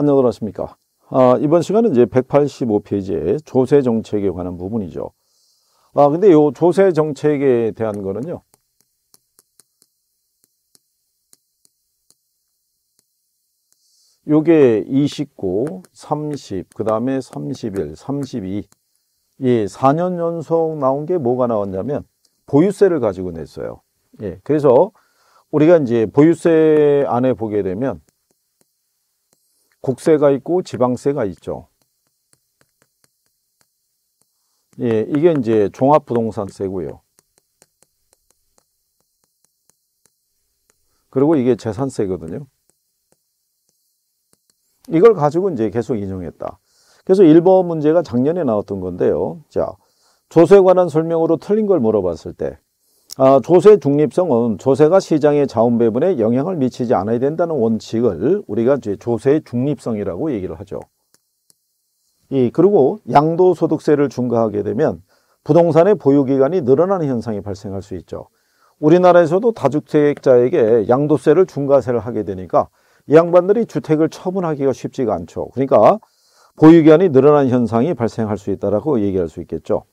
안녕들 하십니까. 아, 이번 시간은 이제 185페이지의 조세 정책에 관한 부분이죠. 아, 근데 요 조세 정책에 대한 거는요. 요게 29, 30, 그 다음에 31, 32. 예, 4년 연속 나온 게 뭐가 나왔냐면 보유세를 가지고 냈어요. 예, 그래서 우리가 이제 보유세 안에 보게 되면 국세가 있고 지방세가 있죠. 예, 이게 이제 종합부동산세고요. 그리고 이게 재산세거든요. 이걸 가지고 이제 계속 인용했다. 그래서 1번 문제가 작년에 나왔던 건데요. 자, 조세에 관한 설명으로 틀린 걸 물어봤을 때 아, 조세 중립성은 조세가 시장의 자원 배분에 영향을 미치지 않아야 된다는 원칙을 우리가 이제 조세의 중립성이라고 얘기를 하죠. 이 그리고 양도소득세를 중과하게 되면 부동산의 보유기간이 늘어나는 현상이 발생할 수 있죠. 우리나라에서도 다주택자에게 양도세를 중과세를 하게 되니까 이 양반들이 주택을 처분하기가 쉽지가 않죠. 그러니까 보유기간이 늘어난 현상이 발생할 수 있다고 얘기할 수 있겠죠.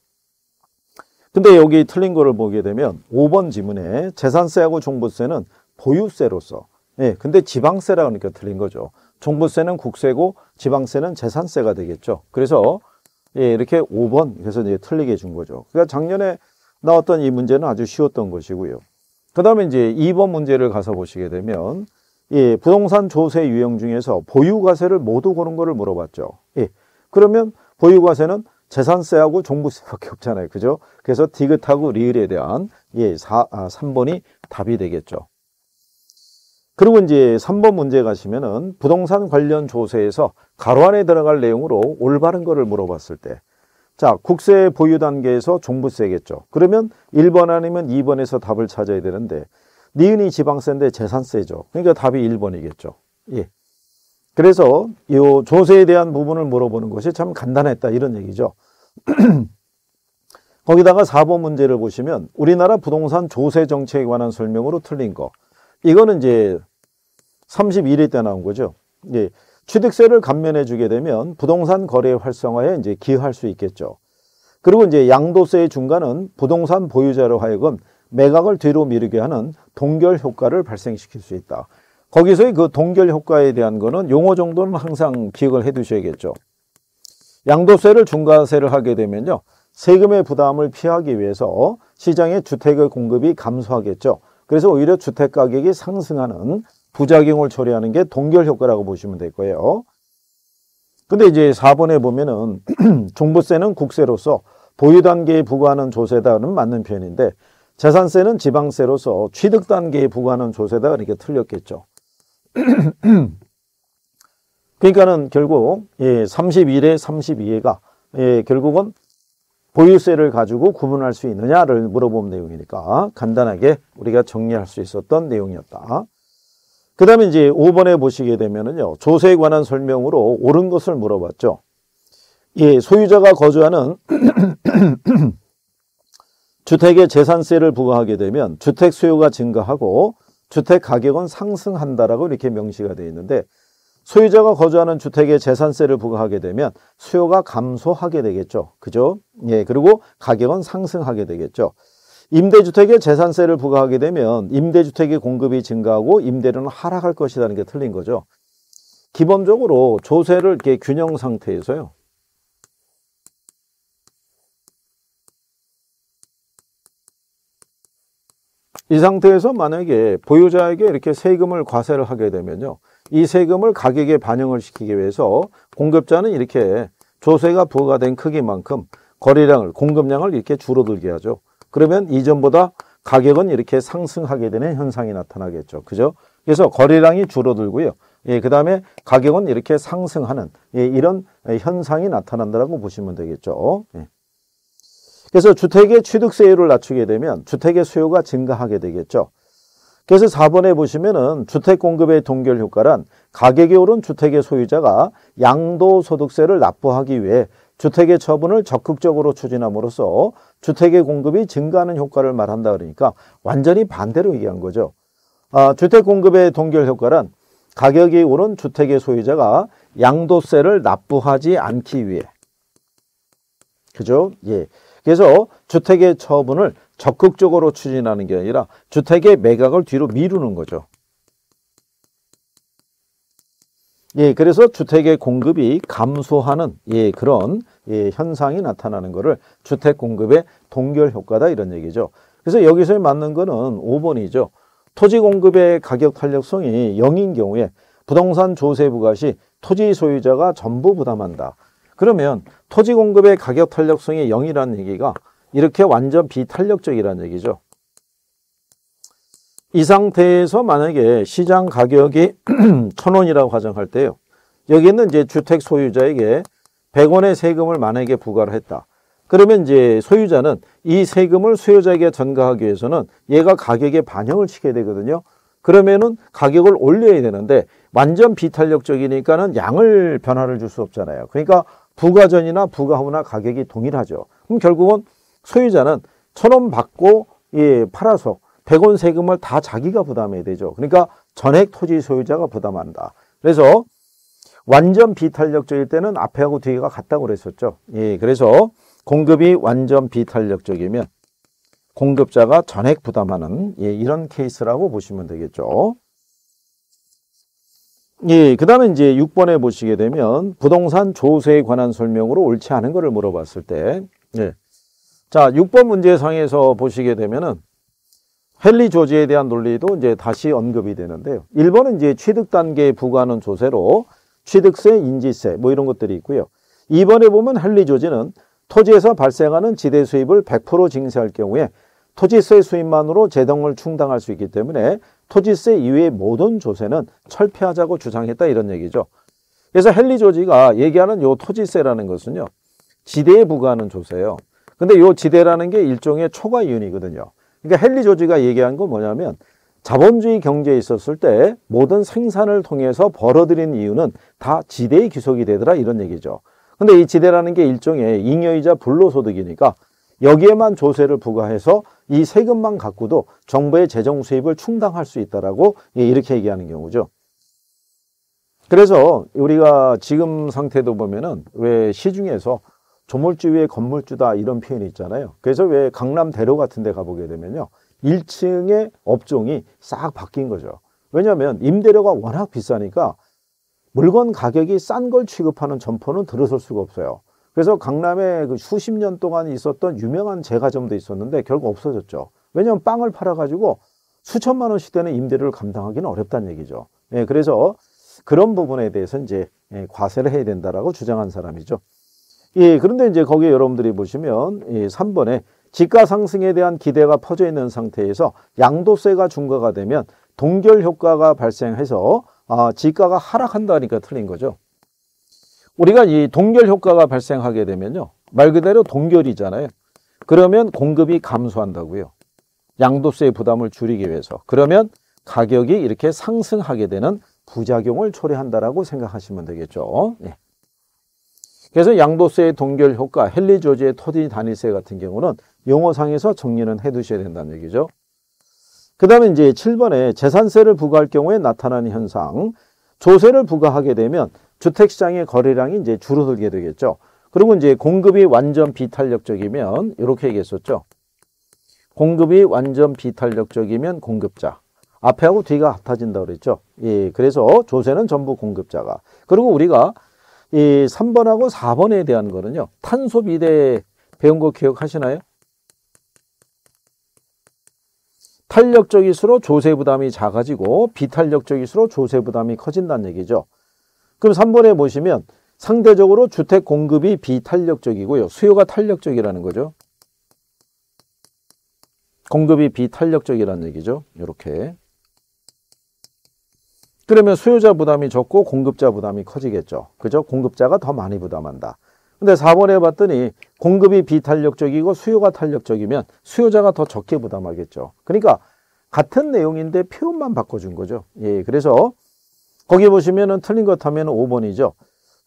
근데 여기 틀린 거를 보게 되면 5번 지문에 재산세하고 종부세는 보유세로서 예, 근데 지방세라 그러니까 틀린 거죠. 종부세는 국세고 지방세는 재산세가 되겠죠. 그래서 예, 이렇게 5번 그래서 이제 틀리게 준 거죠. 그러니까 작년에 나왔던 이 문제는 아주 쉬웠던 것이고요. 그 다음에 이제 2번 문제를 가서 보시게 되면 예, 부동산 조세 유형 중에서 보유과세를 모두 고른 거를 물어봤죠. 예, 그러면 보유과세는 재산세하고 종부세밖에 없잖아요. 그죠? 그래서 디귿하고 리을에 대한 예, 4, 아, 3번이 답이 되겠죠. 그리고 이제 3번 문제 가시면은 부동산 관련 조세에서 가로 안에 들어갈 내용으로 올바른 거를 물어봤을 때 자, 국세 보유 단계에서 종부세겠죠. 그러면 1번 아니면 2번에서 답을 찾아야 되는데 니은이 지방세인데 재산세죠. 그러니까 답이 1번이겠죠. 예. 그래서 이 조세에 대한 부분을 물어보는 것이 참 간단했다 이런 얘기죠. 거기다가 4번 문제를 보시면 우리나라 부동산 조세 정책에 관한 설명으로 틀린 거. 이거는 이제 31회 때 나온 거죠. 예. 취득세를 감면해 주게 되면 부동산 거래 활성화에 이제 기여할 수 있겠죠. 그리고 이제 양도세의 중간은 부동산 보유자로 하여금 매각을 뒤로 미루게 하는 동결 효과를 발생시킬 수 있다. 거기서의 그 동결 효과에 대한 거는 용어 정도는 항상 기억을 해 두셔야겠죠. 양도세를 중과세를 하게 되면요. 세금의 부담을 피하기 위해서 시장에 주택의 공급이 감소하겠죠. 그래서 오히려 주택 가격이 상승하는 부작용을 처리하는 게 동결 효과라고 보시면 될 거예요. 근데 이제 4번에 보면은 종부세는 국세로서 보유 단계에 부과하는 조세다는 맞는 표현인데 재산세는 지방세로서 취득 단계에 부과하는 조세다 이렇게 틀렸겠죠. 그러니까는 결국 예, 31회, 32회가 예, 결국은 보유세를 가지고 구분할 수 있느냐를 물어본 내용이니까 간단하게 우리가 정리할 수 있었던 내용이었다. 그 다음에 이제 5번에 보시게 되면은요, 조세에 관한 설명으로 옳은 것을 물어봤죠. 예, 소유자가 거주하는 주택에 재산세를 부과하게 되면 주택 수요가 증가하고 주택 가격은 상승한다라고 이렇게 명시가 되어 있는데 소유자가 거주하는 주택에 재산세를 부과하게 되면 수요가 감소하게 되겠죠. 그죠? 예, 그리고 가격은 상승하게 되겠죠. 임대주택에 재산세를 부과하게 되면 임대주택의 공급이 증가하고 임대료는 하락할 것이라는 게 틀린 거죠. 기본적으로 조세를 이렇게 균형 상태에서요. 이 상태에서 만약에 보유자에게 이렇게 세금을 과세를 하게 되면요. 이 세금을 가격에 반영을 시키기 위해서 공급자는 이렇게 조세가 부과된 크기만큼 거래량을, 공급량을 이렇게 줄어들게 하죠. 그러면 이전보다 가격은 이렇게 상승하게 되는 현상이 나타나겠죠. 그죠? 그래서 거래량이 줄어들고요. 예, 그 다음에 가격은 이렇게 상승하는 예, 이런 현상이 나타난다고 보시면 되겠죠. 예. 그래서 주택의 취득세율을 낮추게 되면 주택의 수요가 증가하게 되겠죠. 그래서 4번에 보시면은 주택 공급의 동결 효과란 가격이 오른 주택의 소유자가 양도소득세를 납부하기 위해 주택의 처분을 적극적으로 추진함으로써 주택의 공급이 증가하는 효과를 말한다 그러니까 완전히 반대로 얘기한 거죠. 아, 주택 공급의 동결 효과란 가격이 오른 주택의 소유자가 양도세를 납부하지 않기 위해. 그죠? 예. 그래서 주택의 처분을 적극적으로 추진하는 게 아니라 주택의 매각을 뒤로 미루는 거죠. 예, 그래서 주택의 공급이 감소하는 예, 그런 예, 현상이 나타나는 것을 주택 공급의 동결 효과다 이런 얘기죠. 그래서 여기서 맞는 거는 5번이죠. 토지 공급의 가격 탄력성이 0인 경우에 부동산 조세 부가시 토지 소유자가 전부 부담한다. 그러면 토지 공급의 가격 탄력성이 0이라는 얘기가 이렇게 완전 비탄력적이라는 얘기죠. 이 상태에서 만약에 시장 가격이 천원이라고 가정할 때요. 여기는 이제 주택 소유자에게 100원의 세금을 만약에 부과를 했다. 그러면 이제 소유자는 이 세금을 수요자에게 전가하기 위해서는 얘가 가격에 반영을 시켜야 되거든요. 그러면은 가격을 올려야 되는데 완전 비탄력적이니까는 양을 변화를 줄 수 없잖아요. 그러니까 부과 전이나 부과 후나 가격이 동일하죠. 그럼 결국은 소유자는 천 원 받고 예, 팔아서 100원 세금을 다 자기가 부담해야 되죠. 그러니까 전액 토지 소유자가 부담한다. 그래서 완전 비탄력적일 때는 앞에하고 뒤가 같다고 그랬었죠. 예, 그래서 공급이 완전 비탄력적이면 공급자가 전액 부담하는 예, 이런 케이스라고 보시면 되겠죠. 예, 그 다음에 이제 6번에 보시게 되면 부동산 조세에 관한 설명으로 옳지 않은 것을 물어봤을 때, 예. 자, 6번 문제상에서 보시게 되면은 헨리 조지에 대한 논리도 이제 다시 언급이 되는데요. 1번은 이제 취득 단계에 부과하는 조세로 취득세, 인지세 뭐 이런 것들이 있고요. 2번에 보면 헨리 조지는 토지에서 발생하는 지대 수입을 100% 징세할 경우에 토지세 수입만으로 재정을 충당할 수 있기 때문에 토지세 이외의 모든 조세는 철폐하자고 주장했다 이런 얘기죠. 그래서 헨리 조지가 얘기하는 요 토지세라는 것은요. 지대에 부과하는 조세예요. 근데 요 지대라는 게 일종의 초과 이윤이거든요. 그러니까 헨리 조지가 얘기한 건 뭐냐면 자본주의 경제에 있었을 때 모든 생산을 통해서 벌어들인 이유는 다 지대의 귀속이 되더라 이런 얘기죠. 근데 이 지대라는 게 일종의 잉여이자 불로소득이니까 여기에만 조세를 부과해서 이 세금만 갖고도 정부의 재정 수입을 충당할 수 있다라고 이렇게 얘기하는 경우죠. 그래서 우리가 지금 상태도 보면은 왜 시중에서 조물주 위에 건물주다 이런 표현이 있잖아요. 그래서 왜 강남 대로 같은 데 가보게 되면요. 1층의 업종이 싹 바뀐 거죠. 왜냐하면 임대료가 워낙 비싸니까 물건 가격이 싼 걸 취급하는 점포는 들어설 수가 없어요. 그래서 강남에 그 수십 년 동안 있었던 유명한 제과점도 있었는데 결국 없어졌죠. 왜냐하면 빵을 팔아가지고 수천만 원씩 되는 임대료를 감당하기는 어렵다는 얘기죠. 예, 그래서 그런 부분에 대해서 이제 예, 과세를 해야 된다라고 주장한 사람이죠. 예, 그런데 이제 거기에 여러분들이 보시면 예, 3번에 지가 상승에 대한 기대가 퍼져 있는 상태에서 양도세가 중과가 되면 동결 효과가 발생해서 아, 지가가 하락한다니까 틀린 거죠. 우리가 이 동결 효과가 발생하게 되면요. 말 그대로 동결이잖아요. 그러면 공급이 감소한다고요. 양도세 부담을 줄이기 위해서. 그러면 가격이 이렇게 상승하게 되는 부작용을 초래한다라고 생각하시면 되겠죠. 네. 그래서 양도세의 동결 효과, 헨리 조지의 토지 단위세 같은 경우는 용어상에서 정리는 해 두셔야 된다는 얘기죠. 그 다음에 이제 7번에 재산세를 부과할 경우에 나타나는 현상, 조세를 부과하게 되면 주택 시장의 거래량이 이제 줄어들게 되겠죠. 그리고 이제 공급이 완전 비탄력적이면 이렇게 얘기했었죠. 공급이 완전 비탄력적이면 공급자. 앞에하고 뒤가 같아진다 그랬죠. 예, 그래서 조세는 전부 공급자가. 그리고 우리가 이 3번하고 4번에 대한 거는요. 탄소 비대 배운 거 기억하시나요? 탄력적일수록 조세 부담이 작아지고 비탄력적일수록 조세 부담이 커진다는 얘기죠. 그럼 3번에 보시면 상대적으로 주택 공급이 비탄력적이고요. 수요가 탄력적이라는 거죠. 공급이 비탄력적이라는 얘기죠. 이렇게. 그러면 수요자 부담이 적고 공급자 부담이 커지겠죠. 그죠? 공급자가 더 많이 부담한다. 근데 4번에 봤더니 공급이 비탄력적이고 수요가 탄력적이면 수요자가 더 적게 부담하겠죠. 그러니까 같은 내용인데 표현만 바꿔준 거죠. 예, 그래서 거기 보시면은 틀린 것 하면 5번이죠.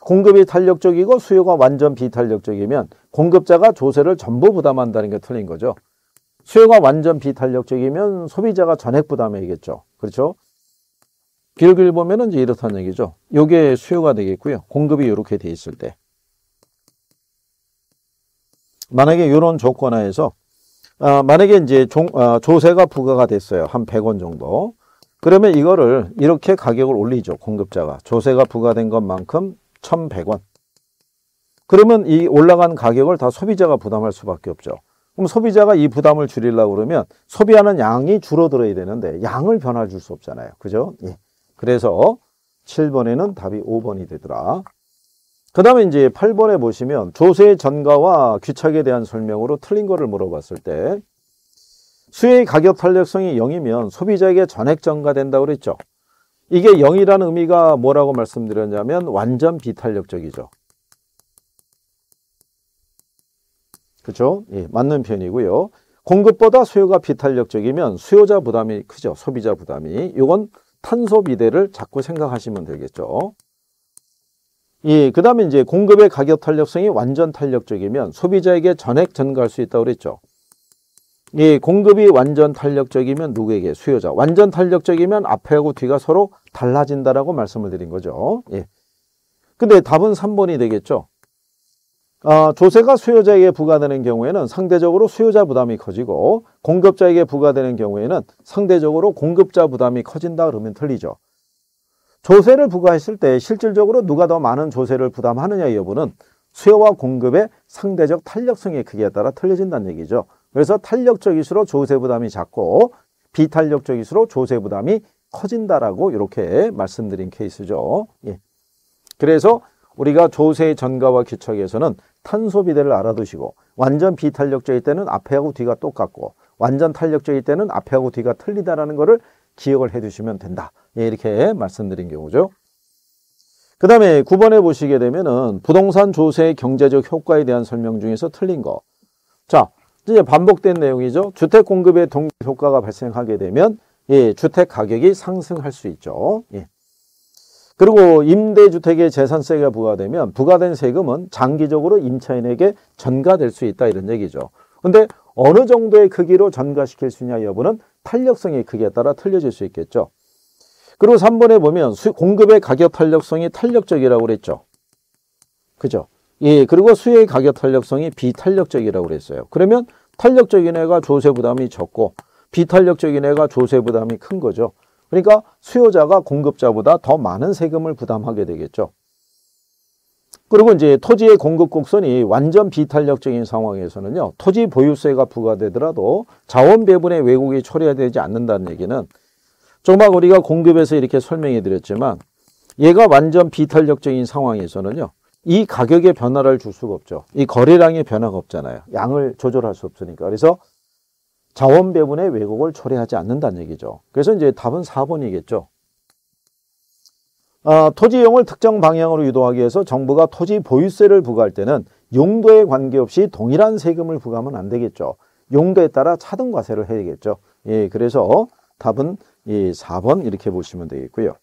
공급이 탄력적이고 수요가 완전 비탄력적이면 공급자가 조세를 전부 부담한다는 게 틀린 거죠. 수요가 완전 비탄력적이면 소비자가 전액 부담해야겠죠. 그렇죠? 길게 보면은 이제 이렇다는 얘기죠. 요게 수요가 되겠고요. 공급이 이렇게 돼 있을 때. 만약에 이런 조건 하에서 아, 만약에 이제 종, 아, 조세가 부과가 됐어요. 한 100원 정도. 그러면 이거를 이렇게 가격을 올리죠. 공급자가. 조세가 부과된 것만큼 1100원. 그러면 이 올라간 가격을 다 소비자가 부담할 수밖에 없죠. 그럼 소비자가 이 부담을 줄이려고 그러면 소비하는 양이 줄어들어야 되는데 양을 변화를 줄수 없잖아요. 그죠? 예. 그래서 7번에는 답이 5번이 되더라. 그 다음에 이제 8번에 보시면 조세 전가와 귀착에 대한 설명으로 틀린 거를 물어봤을 때 수혜의 가격 탄력성이 0이면 소비자에게 전액 전가된다고 그랬죠. 이게 0이라는 의미가 뭐라고 말씀드렸냐면 완전 비탄력적이죠. 그렇죠? 예, 맞는 편이고요. 공급보다 수요가 비탄력적이면 수요자 부담이 크죠. 소비자 부담이. 이건 탄소 비대를 자꾸 생각하시면 되겠죠. 예, 그 다음에 이제 공급의 가격 탄력성이 완전 탄력적이면 소비자에게 전액 전가할 수 있다고 그랬죠. 예, 공급이 완전 탄력적이면 누구에게? 수요자. 완전 탄력적이면 앞에하고 뒤가 서로 달라진다라고 말씀을 드린 거죠. 예. 근데 답은 3번이 되겠죠. 아, 조세가 수요자에게 부과되는 경우에는 상대적으로 수요자 부담이 커지고 공급자에게 부과되는 경우에는 상대적으로 공급자 부담이 커진다 그러면 틀리죠. 조세를 부과했을 때 실질적으로 누가 더 많은 조세를 부담하느냐 여부는 수요와 공급의 상대적 탄력성의 크기에 따라 틀려진다는 얘기죠. 그래서 탄력적일수록 조세 부담이 작고 비탄력적일수록 조세 부담이 커진다라고 이렇게 말씀드린 케이스죠. 예. 그래서 우리가 조세 전가와 기척에서는 탄소 비대를 알아두시고 완전 비탄력적일 때는 앞에하고 뒤가 똑같고 완전 탄력적일 때는 앞에하고 뒤가 틀리다라는 것을 기억을 해 두시면 된다. 예, 이렇게 말씀드린 경우죠. 그 다음에 9번에 보시게 되면은 부동산 조세의 경제적 효과에 대한 설명 중에서 틀린 거. 자, 이제 반복된 내용이죠. 주택 공급의 동기 효과가 발생하게 되면 예, 주택 가격이 상승할 수 있죠. 예. 그리고 임대주택의 재산세가 부과되면 부과된 세금은 장기적으로 임차인에게 전가될 수 있다 이런 얘기죠. 근데 어느 정도의 크기로 전가시킬 수 있냐 여부는 탄력성의 크기에 따라 틀려질 수 있겠죠. 그리고 3번에 보면 수, 공급의 가격 탄력성이 탄력적이라고 그랬죠. 그죠? 예, 그리고 수요의 가격 탄력성이 비탄력적이라고 그랬어요. 그러면 탄력적인 애가 조세 부담이 적고 비탄력적인 애가 조세 부담이 큰 거죠. 그러니까 수요자가 공급자보다 더 많은 세금을 부담하게 되겠죠. 그리고 이제 토지의 공급 곡선이 완전 비탄력적인 상황에서는요. 토지 보유세가 부과되더라도 자원 배분의 왜곡이 초래되지 않는다는 얘기는 조금 우리가 공급에서 이렇게 설명해 드렸지만 얘가 완전 비탄력적인 상황에서는요. 이 가격의 변화를 줄 수가 없죠. 이 거래량의 변화가 없잖아요. 양을 조절할 수 없으니까. 그래서 자원 배분의 왜곡을 초래하지 않는다는 얘기죠. 그래서 이제 답은 4번이겠죠. 아, 토지 이용을 특정 방향으로 유도하기 위해서 정부가 토지 보유세를 부과할 때는 용도에 관계없이 동일한 세금을 부과하면 안 되겠죠. 용도에 따라 차등 과세를 해야겠죠. 예, 그래서 답은 이 4번 이렇게 보시면 되겠고요.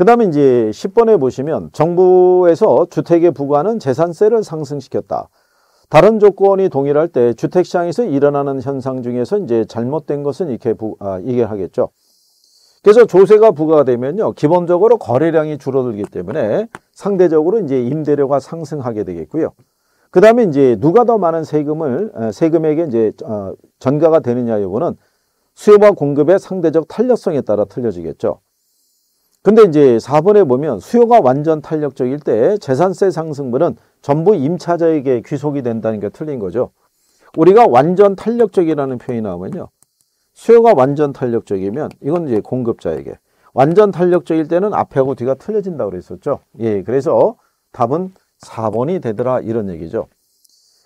그 다음에 이제 10번에 보시면 정부에서 주택에 부과하는 재산세를 상승시켰다. 다른 조건이 동일할 때 주택시장에서 일어나는 현상 중에서 이제 잘못된 것은 이렇게 부, 아, 이게 하겠죠. 그래서 조세가 부과되면요. 기본적으로 거래량이 줄어들기 때문에 상대적으로 이제 임대료가 상승하게 되겠고요. 그 다음에 이제 누가 더 많은 세금을, 세금에게 이제 어, 전가가 되느냐 여부는 수요와 공급의 상대적 탄력성에 따라 틀려지겠죠. 근데 이제 4번에 보면 수요가 완전 탄력적일 때 재산세 상승분은 전부 임차자에게 귀속이 된다는 게 틀린 거죠. 우리가 완전 탄력적이라는 표현이 나오면요. 수요가 완전 탄력적이면 이건 이제 공급자에게 완전 탄력적일 때는 앞하고 뒤가 틀려진다고 그랬었죠. 예, 그래서 답은 4번이 되더라 이런 얘기죠.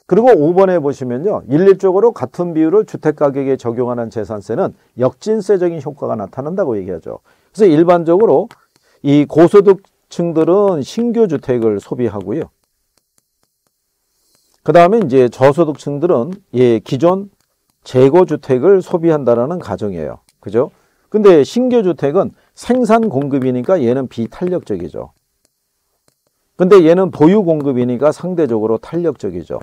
그리고 5번에 보시면요. 일률적으로 같은 비율을 주택가격에 적용하는 재산세는 역진세적인 효과가 나타난다고 얘기하죠. 그래서 일반적으로 이 고소득층들은 신규 주택을 소비하고요. 그 다음에 이제 저소득층들은 예, 기존 재고 주택을 소비한다라는 가정이에요. 그죠? 근데 신규 주택은 생산 공급이니까 얘는 비탄력적이죠. 근데 얘는 보유 공급이니까 상대적으로 탄력적이죠.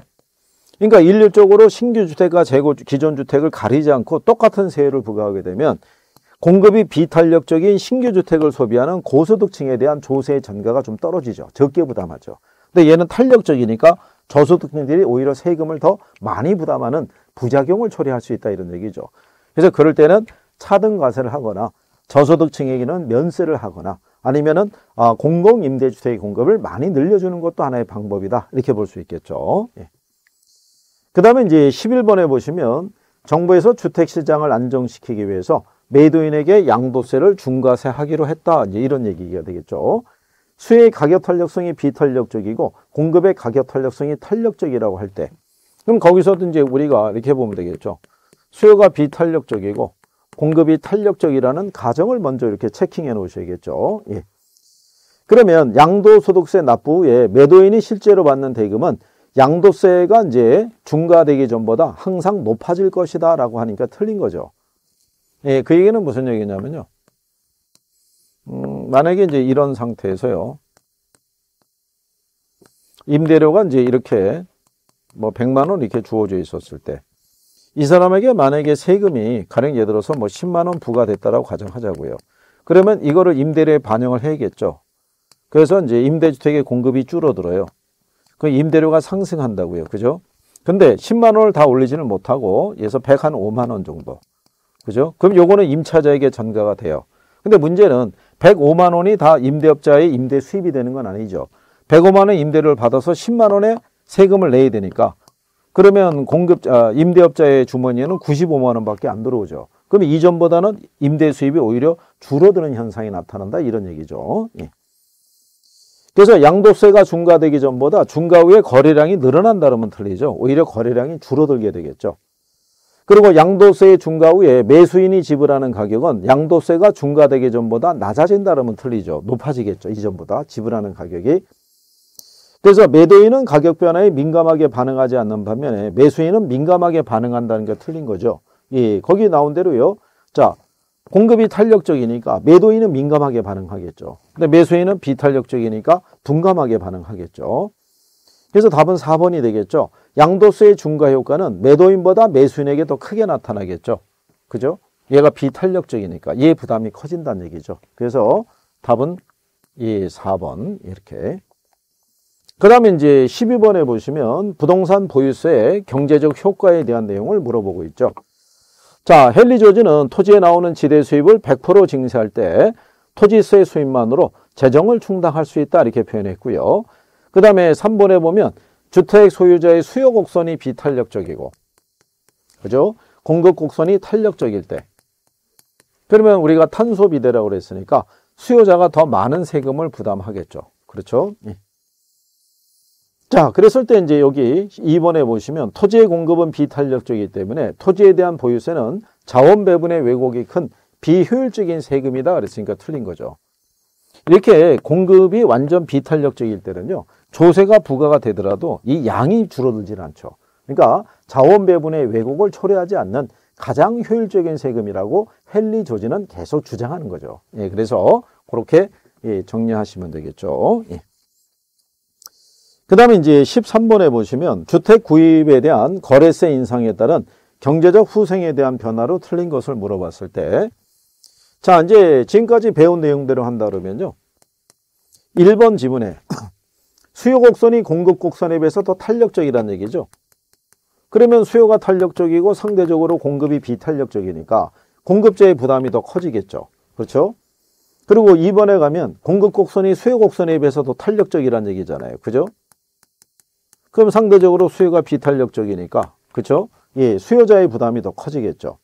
그러니까 일률적으로 신규 주택과 재고 기존 주택을 가리지 않고 똑같은 세율을 부과하게 되면 공급이 비탄력적인 신규 주택을 소비하는 고소득층에 대한 조세의 전가가 좀 떨어지죠. 적게 부담하죠. 근데 얘는 탄력적이니까 저소득층들이 오히려 세금을 더 많이 부담하는 부작용을 초래할 수 있다 이런 얘기죠. 그래서 그럴 때는 차등 과세를 하거나 저소득층에게는 면세를 하거나 아니면은 아, 공공임대주택의 공급을 많이 늘려주는 것도 하나의 방법이다 이렇게 볼 수 있겠죠. 예. 그 다음에 이제 11번에 보시면 정부에서 주택시장을 안정시키기 위해서 매도인에게 양도세를 중과세하기로 했다. 이제 이런 얘기가 되겠죠. 수혜의 가격 탄력성이 비탄력적이고 공급의 가격 탄력성이 탄력적이라고 할 때, 그럼 거기서도 이제 우리가 이렇게 보면 되겠죠. 수요가 비탄력적이고 공급이 탄력적이라는 가정을 먼저 이렇게 체킹해 놓으셔야겠죠. 예. 그러면 양도소득세 납부 후에 매도인이 실제로 받는 대금은 양도세가 이제 중과되기 전보다 항상 높아질 것이다 라고 하니까 틀린 거죠. 예, 그 얘기는 무슨 얘기냐면요. 음, 만약에 이제 이런 상태에서요. 임대료가 이제 이렇게 뭐 100만 원 이렇게 주어져 있었을 때 이 사람에게 만약에 세금이 가령 예를 들어서 뭐 10만 원 부과됐다라고 가정하자고요. 그러면 이거를 임대료에 반영을 해야겠죠. 그래서 이제 임대주택의 공급이 줄어들어요. 그 임대료가 상승한다고요. 그죠? 근데 10만 원을 다 올리지는 못하고 예서 100한 5만 원 정도. 그죠? 그럼 요거는 임차자에게 전가가 돼요. 근데 문제는 105만 원이 다 임대업자의 임대 수입이 되는 건 아니죠. 105만 원 임대료를 받아서 10만 원의 세금을 내야 되니까 그러면 공급 아, 임대업자의 주머니에는 95만 원밖에 안 들어오죠. 그럼 이전보다는 임대 수입이 오히려 줄어드는 현상이 나타난다 이런 얘기죠. 예. 그래서 양도세가 중과되기 전보다 중과 후에 거래량이 늘어난다 그러면 틀리죠. 오히려 거래량이 줄어들게 되겠죠. 그리고 양도세의 중과 후에 매수인이 지불하는 가격은 양도세가 중과되기 전보다 낮아진다면 틀리죠. 높아지겠죠. 이전보다 지불하는 가격이. 그래서 매도인은 가격 변화에 민감하게 반응하지 않는 반면에 매수인은 민감하게 반응한다는 게 틀린 거죠. 예, 거기 나온 대로요. 자, 공급이 탄력적이니까 매도인은 민감하게 반응하겠죠. 근데 매수인은 비탄력적이니까 둔감하게 반응하겠죠. 그래서 답은 4번이 되겠죠. 양도세의 중과 효과는 매도인보다 매수인에게 더 크게 나타나겠죠. 그죠? 얘가 비탄력적이니까 얘 부담이 커진다는 얘기죠. 그래서 답은 이 4번 이렇게. 그 다음에 이제 12번에 보시면 부동산 보유세의 경제적 효과에 대한 내용을 물어보고 있죠. 자, 헨리 조지는 토지에 나오는 지대 수입을 100% 징수할 때 토지세 수입만으로 재정을 충당할 수 있다 이렇게 표현했고요. 그 다음에 3번에 보면 주택 소유자의 수요 곡선이 비탄력적이고 그죠? 공급 곡선이 탄력적일 때 그러면 우리가 탄소 비대라고 그랬으니까 수요자가 더 많은 세금을 부담하겠죠. 그렇죠? 예. 자, 그랬을 때 이제 여기 2번에 보시면 토지의 공급은 비탄력적이기 때문에 토지에 대한 보유세는 자원 배분의 왜곡이 큰 비효율적인 세금이다 그랬으니까 틀린 거죠. 이렇게 공급이 완전 비탄력적일 때는요. 조세가 부과가 되더라도 이 양이 줄어들질 않죠. 그러니까 자원 배분의 왜곡을 초래하지 않는 가장 효율적인 세금이라고 헨리 조지는 계속 주장하는 거죠. 예, 그래서 그렇게 예, 정리하시면 되겠죠. 예. 그 다음에 이제 13번에 보시면 주택 구입에 대한 거래세 인상에 따른 경제적 후생에 대한 변화로 틀린 것을 물어봤을 때 자, 이제 지금까지 배운 내용대로 한다 그러면요. 1번 지문에 수요 곡선이 공급 곡선에 비해서 더 탄력적이라는 얘기죠. 그러면 수요가 탄력적이고 상대적으로 공급이 비탄력적이니까 공급자의 부담이 더 커지겠죠. 그렇죠? 그리고 2번에 가면 공급 곡선이 수요 곡선에 비해서 더 탄력적이라는 얘기잖아요. 그죠? 그럼 상대적으로 수요가 비탄력적이니까 그렇죠? 예, 수요자의 부담이 더 커지겠죠.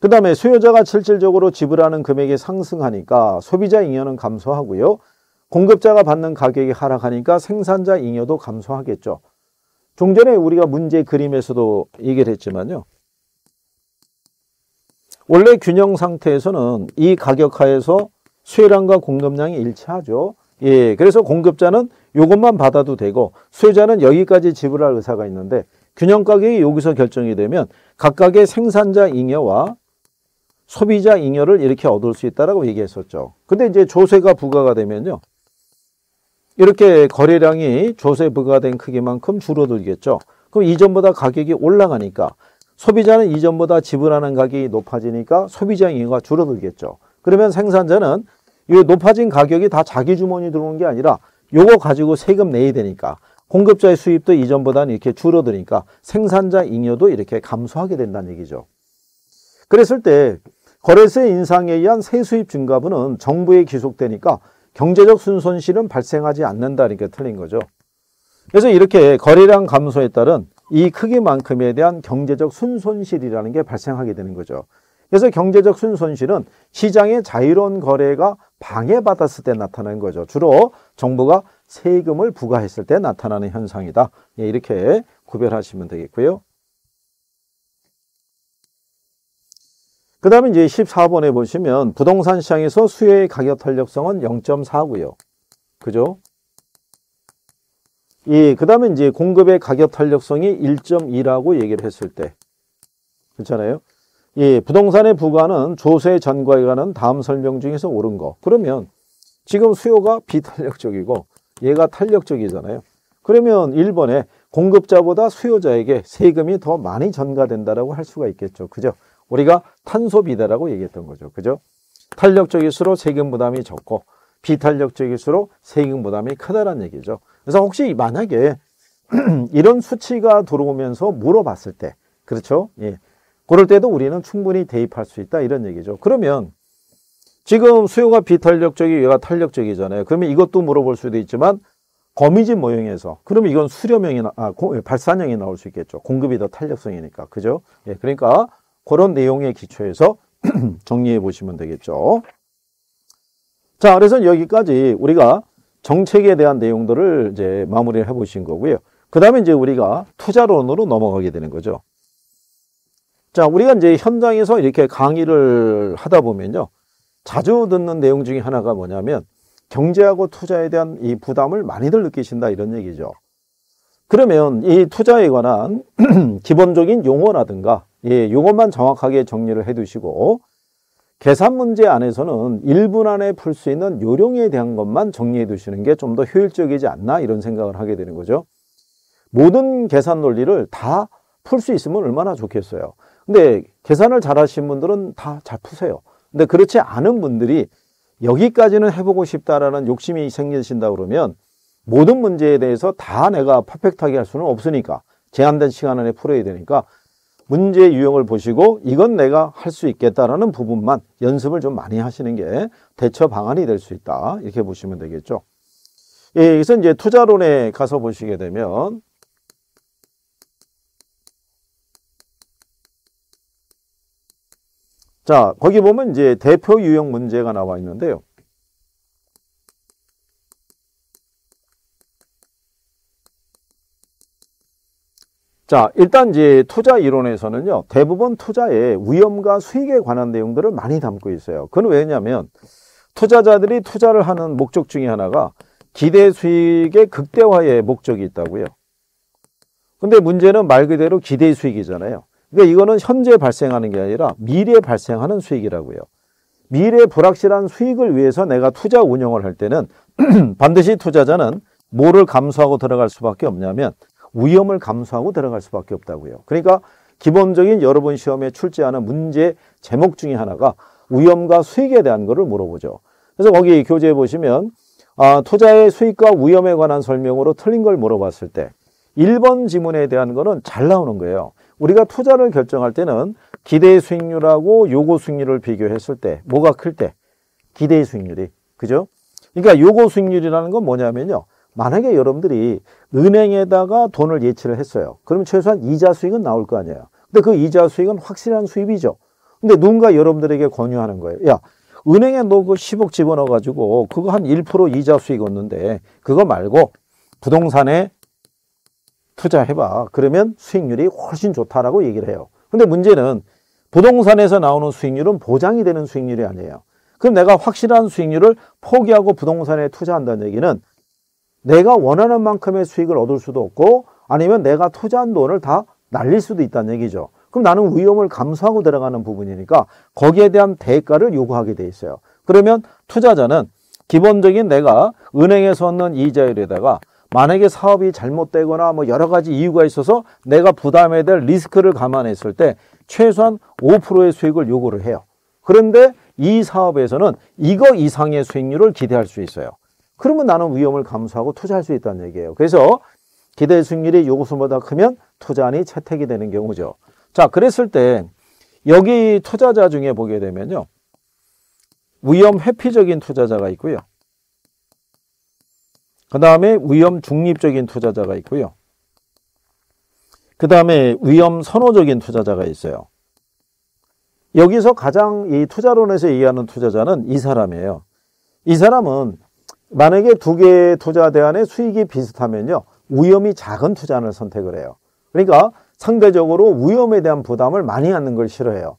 그 다음에 수요자가 실질적으로 지불하는 금액이 상승하니까 소비자 잉여는 감소하고요. 공급자가 받는 가격이 하락하니까 생산자 잉여도 감소하겠죠. 좀 전에 우리가 문제 그림에서도 얘기를 했지만요. 원래 균형 상태에서는 이 가격 하에서 수요량과 공급량이 일치하죠. 예, 그래서 공급자는 이것만 받아도 되고 수요자는 여기까지 지불할 의사가 있는데 균형 가격이 여기서 결정이 되면 각각의 생산자 잉여와 소비자 잉여를 이렇게 얻을 수 있다라고 얘기했었죠. 근데 이제 조세가 부과가 되면요. 이렇게 거래량이 조세 부과 된 크기만큼 줄어들겠죠. 그럼 이전보다 가격이 올라가니까 소비자는 이전보다 지불하는 가격이 높아지니까 소비자 잉여가 줄어들겠죠. 그러면 생산자는 이 높아진 가격이 다 자기 주머니 들어오는 게 아니라 요거 가지고 세금 내야 되니까 공급자의 수입도 이전보다는 이렇게 줄어드니까 생산자 잉여도 이렇게 감소하게 된다는 얘기죠. 그랬을 때 거래세 인상에 의한 세수입 증가분은 정부에 기속되니까 경제적 순손실은 발생하지 않는다니까 틀린 거죠. 그래서 이렇게 거래량 감소에 따른 이 크기만큼에 대한 경제적 순손실이라는 게 발생하게 되는 거죠. 그래서 경제적 순손실은 시장의 자유로운 거래가 방해받았을 때 나타나는 거죠. 주로 정부가 세금을 부과했을 때 나타나는 현상이다. 예, 이렇게 구별하시면 되겠고요. 그 다음에 이제 14번에 보시면 부동산 시장에서 수요의 가격 탄력성은 0.4고요. 그죠? 예, 그 다음에 이제 공급의 가격 탄력성이 1.2라고 얘기를 했을 때. 그렇잖아요? 예, 부동산의 부과는 조세 전과에 관한 다음 설명 중에서 옳은 거. 그러면 지금 수요가 비탄력적이고 얘가 탄력적이잖아요. 그러면 1번에 공급자보다 수요자에게 세금이 더 많이 전가된다라고 할 수가 있겠죠. 그죠? 우리가 탄소 비대라고 얘기했던 거죠. 그죠? 탄력적일수록 세금 부담이 적고 비탄력적일수록 세금 부담이 크다는 얘기죠. 그래서 혹시 만약에 이런 수치가 들어오면서 물어봤을 때 그렇죠? 예. 그럴 때도 우리는 충분히 대입할 수 있다 이런 얘기죠. 그러면 지금 수요가 비탄력적이 얘가 탄력적이잖아요. 그러면 이것도 물어볼 수도 있지만 거미집 모형에서 그러면 이건 수렴형이 아, 발산형이 나올 수 있겠죠. 공급이 더 탄력성이니까. 그죠? 예, 그러니까 그런 내용의 기초에서 정리해 보시면 되겠죠. 자, 그래서 여기까지 우리가 정책에 대한 내용들을 이제 마무리를 해 보신 거고요. 그 다음에 이제 우리가 투자론으로 넘어가게 되는 거죠. 자, 우리가 이제 현장에서 이렇게 강의를 하다 보면요. 자주 듣는 내용 중에 하나가 뭐냐면 경제하고 투자에 대한 이 부담을 많이들 느끼신다 이런 얘기죠. 그러면 이 투자에 관한 기본적인 용어라든가 예, 이것만 정확하게 정리를 해 두시고 계산 문제 안에서는 1분 안에 풀 수 있는 요령에 대한 것만 정리해 두시는 게 좀 더 효율적이지 않나 이런 생각을 하게 되는 거죠. 모든 계산 논리를 다 풀 수 있으면 얼마나 좋겠어요. 근데 계산을 잘 하신 분들은 다 잘 푸세요. 근데 그렇지 않은 분들이 여기까지는 해보고 싶다라는 욕심이 생기신다 그러면 모든 문제에 대해서 다 내가 perfect하게 할 수는 없으니까 제한된 시간 안에 풀어야 되니까 문제 유형을 보시고 이건 내가 할 수 있겠다라는 부분만 연습을 좀 많이 하시는 게 대처 방안이 될 수 있다. 이렇게 보시면 되겠죠. 예, 여기서 이제 투자론에 가서 보시게 되면 자, 거기 보면 이제 대표 유형 문제가 나와 있는데요. 자, 일단 이제 투자 이론에서는요, 대부분 투자의 위험과 수익에 관한 내용들을 많이 담고 있어요. 그건 왜냐면 투자자들이 투자를 하는 목적 중에 하나가 기대 수익의 극대화의 목적이 있다고요. 근데 문제는 말 그대로 기대 수익이잖아요. 그러니까 이거는 현재 발생하는 게 아니라 미래에 발생하는 수익이라고요. 미래 불확실한 수익을 위해서 내가 투자 운영을 할 때는 반드시 투자자는 뭐를 감수하고 들어갈 수밖에 없냐면 위험을 감수하고 들어갈 수밖에 없다고요. 그러니까 기본적인 여러분 시험에 출제하는 문제 제목 중에 하나가 위험과 수익에 대한 것을 물어보죠. 그래서 거기 교재에 보시면 아, 투자의 수익과 위험에 관한 설명으로 틀린 걸 물어봤을 때 1번 지문에 대한 거는 잘 나오는 거예요. 우리가 투자를 결정할 때는 기대 수익률하고 요구 수익률을 비교했을 때 뭐가 클 때? 기대 수익률이. 그죠? 그러니까 요구 수익률이라는 건 뭐냐면요. 만약에 여러분들이 은행에다가 돈을 예치를 했어요. 그러면 최소한 이자 수익은 나올 거 아니에요. 근데 그 이자 수익은 확실한 수입이죠. 근데 누군가 여러분들에게 권유하는 거예요. 야, 은행에 너 그 10억 집어넣어 가지고 그거 한 1% 이자 수익 얻는데 그거 말고 부동산에 투자해봐. 그러면 수익률이 훨씬 좋다라고 얘기를 해요. 근데 문제는 부동산에서 나오는 수익률은 보장이 되는 수익률이 아니에요. 그럼 내가 확실한 수익률을 포기하고 부동산에 투자한다는 얘기는 내가 원하는 만큼의 수익을 얻을 수도 없고 아니면 내가 투자한 돈을 다 날릴 수도 있다는 얘기죠. 그럼 나는 위험을 감수하고 들어가는 부분이니까 거기에 대한 대가를 요구하게 돼 있어요. 그러면 투자자는 기본적인 내가 은행에서 얻는 이자율에다가 만약에 사업이 잘못되거나 뭐 여러 가지 이유가 있어서 내가 부담해야 될 리스크를 감안했을 때 최소한 5%의 수익을 요구를 해요. 그런데 이 사업에서는 이거 이상의 수익률을 기대할 수 있어요. 그러면 나는 위험을 감수하고 투자할 수 있다는 얘기예요. 그래서 기대 수익률이 요구수보다 크면 투자안이 채택이 되는 경우죠. 자, 그랬을 때 여기 투자자 중에 보게 되면요. 위험 회피적인 투자자가 있고요. 그 다음에 위험 중립적인 투자자가 있고요. 그 다음에 위험 선호적인 투자자가 있어요. 여기서 가장 이 투자론에서 얘기하는 투자자는 이 사람이에요. 이 사람은 만약에 두 개의 투자 대안의 수익이 비슷하면요. 위험이 작은 투자를 선택을 해요. 그러니까 상대적으로 위험에 대한 부담을 많이 갖는 걸 싫어해요.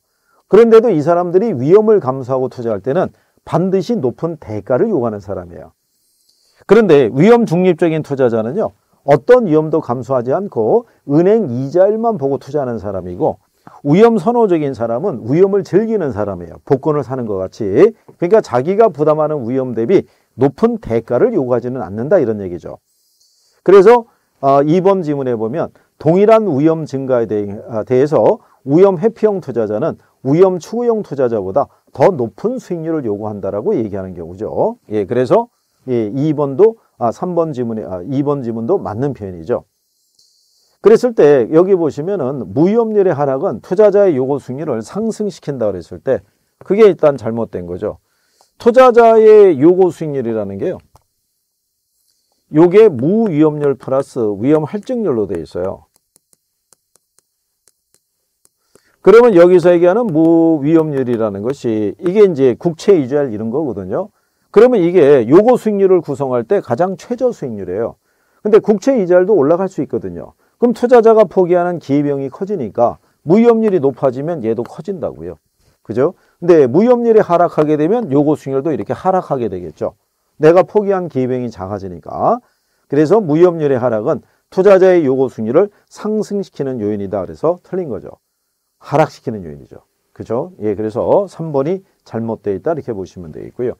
그런데도 이 사람들이 위험을 감수하고 투자할 때는 반드시 높은 대가를 요구하는 사람이에요. 그런데 위험 중립적인 투자자는요. 어떤 위험도 감수하지 않고 은행 이자율만 보고 투자하는 사람이고 위험 선호적인 사람은 위험을 즐기는 사람이에요. 복권을 사는 것 같이. 그러니까 자기가 부담하는 위험 대비 높은 대가를 요구하지는 않는다 이런 얘기죠. 그래서 2번 어, 지문에 보면 동일한 위험 증가에 아, 대해서 위험 회피형 투자자는 위험 추구형 투자자보다 더 높은 수익률을 요구한다라고 얘기하는 경우죠. 예, 그래서 예, 2번도 아 3번 지문에 아 2번 지문도 맞는 표현이죠. 그랬을 때 여기 보시면은 무위험률의 하락은 투자자의 요구 수익률을 상승시킨다 그랬을 때 그게 일단 잘못된 거죠. 투자자의 요구 수익률이라는 게요. 요게 무위험률 플러스 위험 할증률로 되어 있어요. 그러면 여기서 얘기하는 무위험률이라는 것이 이게 이제 국채 이자율 이런 거거든요. 그러면 이게 요거 수익률을 구성할 때 가장 최저 수익률이에요. 근데 국채 이자율도 올라갈 수 있거든요. 그럼 투자자가 포기하는 기회비용이 커지니까 무위험률이 높아지면 얘도 커진다고요. 그죠? 근데 무위험률이 하락하게 되면 요거 수익률도 이렇게 하락하게 되겠죠. 내가 포기한 기회비용이 작아지니까. 그래서 무위험률의 하락은 투자자의 요구 수익률을 상승시키는 요인이다. 그래서 틀린 거죠. 하락시키는 요인이죠. 그죠? 예, 그래서 3번이 잘못되어 있다. 이렇게 보시면 되겠고요.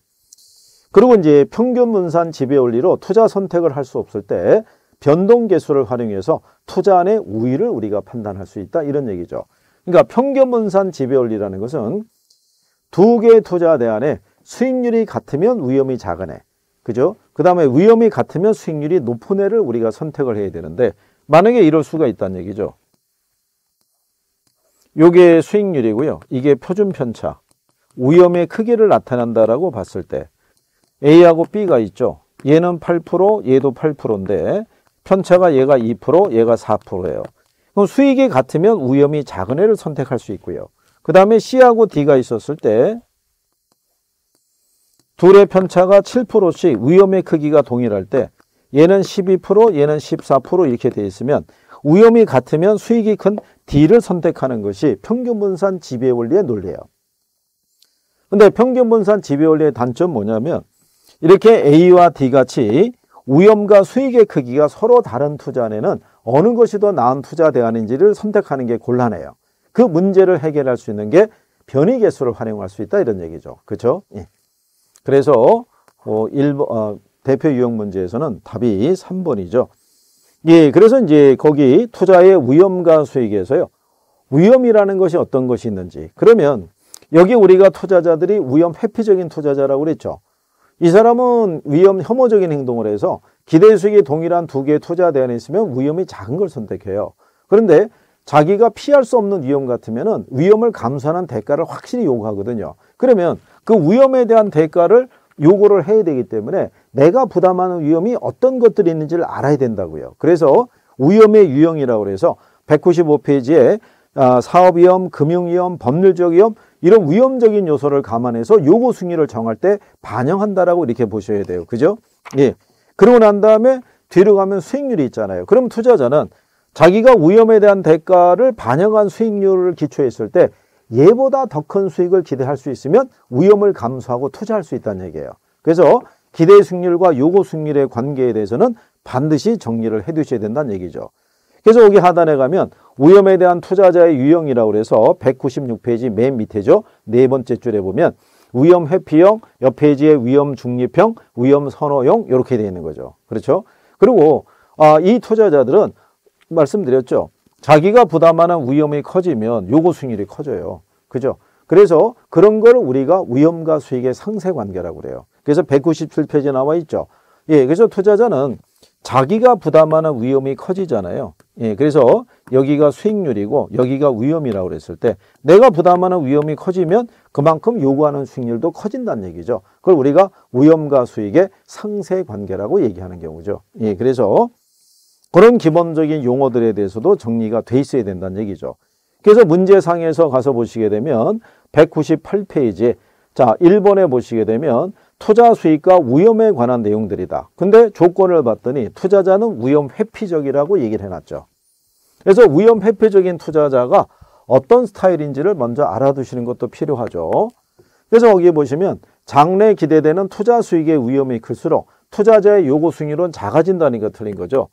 그리고 이제 평균 분산 지배 원리로 투자 선택을 할 수 없을 때 변동 계수를 활용해서 투자 안의 우위를 우리가 판단할 수 있다. 이런 얘기죠. 그러니까 평균 분산 지배 원리라는 것은 두 개의 투자 대안에 수익률이 같으면 위험이 작은 애. 그죠? 그 다음에 위험이 같으면 수익률이 높은 애를 우리가 선택을 해야 되는데 만약에 이럴 수가 있다는 얘기죠. 요게 수익률이고요. 이게 표준 편차. 위험의 크기를 나타낸다라고 봤을 때 A하고 B가 있죠. 얘는 8%, 얘도 8%인데 편차가 얘가 2%, 얘가 4%예요. 그럼 수익이 같으면 위험이 작은 애를 선택할 수 있고요. 그 다음에 C하고 D가 있었을 때 둘의 편차가 7%씩 위험의 크기가 동일할 때 얘는 12%, 얘는 14% 이렇게 돼 있으면 위험이 같으면 수익이 큰 D를 선택하는 것이 평균분산 지배 원리의 논리예요. 근데 평균분산 지배 원리의 단점 뭐냐면 이렇게 A와 D 같이 위험과 수익의 크기가 서로 다른 투자에는 어느 것이 더 나은 투자 대안인지를 선택하는 게 곤란해요. 그 문제를 해결할 수 있는 게 변이 개수를 활용할 수 있다 이런 얘기죠. 그렇죠? 예. 그래서 어, 1번, 어, 대표 유형 문제에서는 답이 3번이죠. 예, 그래서 이제 거기 투자의 위험과 수익에서요. 위험이라는 것이 어떤 것이 있는지. 그러면 여기 우리가 투자자들이 위험 회피적인 투자자라고 그랬죠. 이 사람은 위험 혐오적인 행동을 해서 기대 수익이 동일한 두 개의 투자 대안이 있으면 위험이 작은 걸 선택해요. 그런데 자기가 피할 수 없는 위험 같으면은 위험을 감수하는 대가를 확실히 요구하거든요. 그러면 그 위험에 대한 대가를 요구를 해야 되기 때문에 내가 부담하는 위험이 어떤 것들이 있는지를 알아야 된다고요. 그래서 위험의 유형이라고 해서 195페이지에 아, 사업 위험, 금융 위험, 법률적 위험 이런 위험적인 요소를 감안해서 요구 승리를 정할 때 반영한다라고 이렇게 보셔야 돼요. 그죠? 예. 그러고 난 다음에 뒤로 가면 수익률이 있잖아요. 그럼 투자자는 자기가 위험에 대한 대가를 반영한 수익률을 기초했을 때 얘보다 더 큰 수익을 기대할 수 있으면 위험을 감수하고 투자할 수 있다는 얘기예요. 그래서 기대 수익률과 요구 수익률의 관계에 대해서는 반드시 정리를 해 두셔야 된다는 얘기죠. 그래서 여기 하단에 가면 위험에 대한 투자자의 유형이라고 해서 196페이지 맨 밑에죠. 네 번째 줄에 보면 위험 회피형, 옆 페이지에 위험 중립형, 위험 선호형 이렇게 되어 있는 거죠. 그렇죠? 그리고 아, 이 투자자들은 말씀드렸죠. 자기가 부담하는 위험이 커지면 요구 수익률이 커져요. 그죠? 그래서 그런 걸 우리가 위험과 수익의 상세 관계라고 그래요. 그래서 197페이지에 나와 있죠. 예, 그래서 투자자는 자기가 부담하는 위험이 커지잖아요. 예, 그래서 여기가 수익률이고 여기가 위험이라고 그랬을 때 내가 부담하는 위험이 커지면 그만큼 요구하는 수익률도 커진다는 얘기죠. 그걸 우리가 위험과 수익의 상세 관계라고 얘기하는 경우죠. 예, 그래서 그런 기본적인 용어들에 대해서도 정리가 돼 있어야 된다는 얘기죠. 그래서 문제상에서 가서 보시게 되면 198페이지에 자, 1번에 보시게 되면 투자 수익과 위험에 관한 내용들이다. 근데 조건을 봤더니 투자자는 위험 회피적이라고 얘기를 해놨죠. 그래서 위험 회피적인 투자자가 어떤 스타일인지를 먼저 알아두시는 것도 필요하죠. 그래서 거기에 보시면 장래 기대되는 투자 수익의 위험이 클수록 투자자의 요구 수익률은 작아진다는 게 틀린 거죠.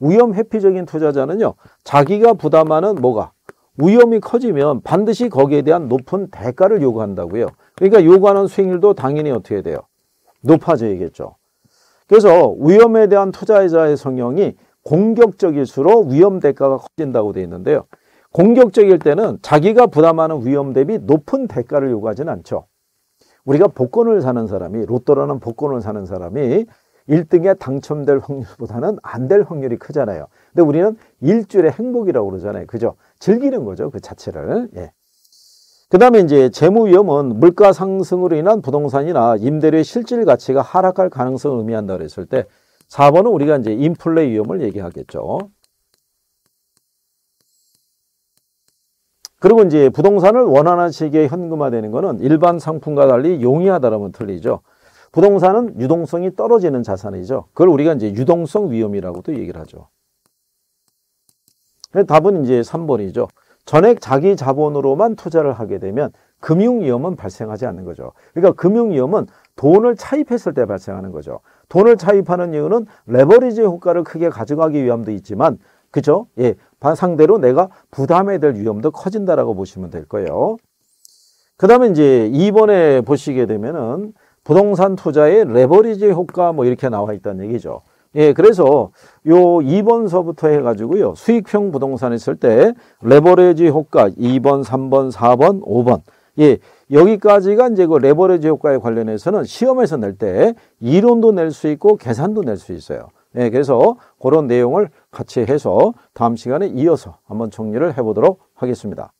위험 회피적인 투자자는요. 자기가 부담하는 뭐가 위험이 커지면 반드시 거기에 대한 높은 대가를 요구한다고요. 그러니까 요구하는 수익률도 당연히 어떻게 돼요? 높아져야겠죠. 그래서 위험에 대한 투자자의 성향이 공격적일수록 위험 대가가 커진다고 되어 있는데요. 공격적일 때는 자기가 부담하는 위험 대비 높은 대가를 요구하지는 않죠. 우리가 복권을 사는 사람이 로또라는 복권을 사는 사람이 1등에 당첨될 확률보다는 안 될 확률이 크잖아요. 근데 우리는 일주일의 행복이라고 그러잖아요. 그죠? 즐기는 거죠. 그 자체를. 예. 그 다음에 이제 재무 위험은 물가 상승으로 인한 부동산이나 임대료의 실질 가치가 하락할 가능성을 의미한다 그랬을 때 4번은 우리가 이제 인플레 위험을 얘기하겠죠. 그리고 이제 부동산을 원하는 시기에 현금화되는 것은 일반 상품과 달리 용이하다라면 틀리죠. 부동산은 유동성이 떨어지는 자산이죠. 그걸 우리가 이제 유동성 위험이라고도 얘기를 하죠. 답은 이제 3번이죠. 전액 자기 자본으로만 투자를 하게 되면 금융 위험은 발생하지 않는 거죠. 그러니까 금융 위험은 돈을 차입했을 때 발생하는 거죠. 돈을 차입하는 이유는 레버리지 효과를 크게 가져가기 위함도 있지만 그죠? 예. 상대로 내가 부담해야 될 위험도 커진다라고 보시면 될 거예요. 그다음에 이제 2번에 보시게 되면은 부동산 투자의 레버리지 효과 뭐 이렇게 나와 있다는 얘기죠. 예, 그래서 요 2번서부터 해가지고요. 수익형 부동산 했을 때 레버리지 효과 2번, 3번, 4번, 5번. 예, 여기까지가 이제 그 레버리지 효과에 관련해서는 시험에서 낼 때 이론도 낼 수 있고 계산도 낼 수 있어요. 예, 그래서 그런 내용을 같이 해서 다음 시간에 이어서 한번 정리를 해보도록 하겠습니다.